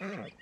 All right.